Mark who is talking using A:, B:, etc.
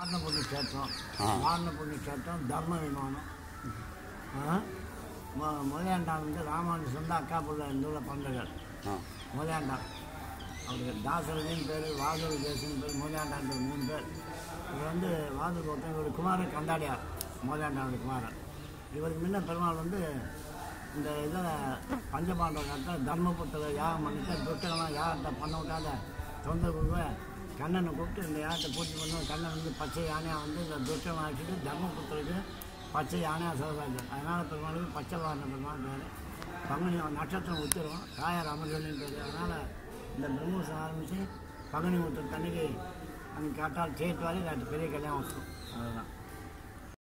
A: வாரண புண்ணி சேத்திரம்
B: ஆ.
A: வாரண புண்ணி சேத்திரம் தர்ம விமானம். ஆ? மு- முதலியாண்டான் வந்து ராமானுஜன் தான் அக்கா பிள்ளை பந்தகள்
B: ஆ.
A: முதலியாண்டான் அவருக்கு தாசரதின்னு பேர் வாதூர் தேசன் பேர் முதலியாண்டான் பேர் மூணு பேர். இவர் வந்து வாதூர் ஒருத்தன் இவர் குமாரன் கந்தாடியார் முதலியாண்டான் குமாரன். இவருக்கு முன்ன பெருமாள் வந்து இந்த இதில் பஞ்சபாண்டவ காலத்தில் தர்மபுத்திர யாகம் பண்ணிட்டு துட்டங்கள்லாம் யாகத்தை பண்ண விட்டாத தொந்தரவு கண்ணனை கூப்பிட்டு இந்த யானை பூர்த்தி பண்ணுவோம் கண்ணன் வந்து பச்சை யானையாக வந்து இந்த துஷ்டம் ஆக்கிட்டு தர்மபுத்திரக்கு பச்சை யானையாக சிவராஜர் அதனால் பெருமாளுக்கு பச்சை வாரண பெருமாள் பேர். பங்குனி நட்சத்திரம் உத்திரம் தாயார் அமர்களின் பேர். அதனால் இந்த பிரம்மோசம் ஆரம்பித்து பங்குனி உத்திரத்தன்னைக்கு அங்கே காட்டால் சேர்த்து வரைக்கும் பெரிய கல்யாணம் வரும் அதுதான்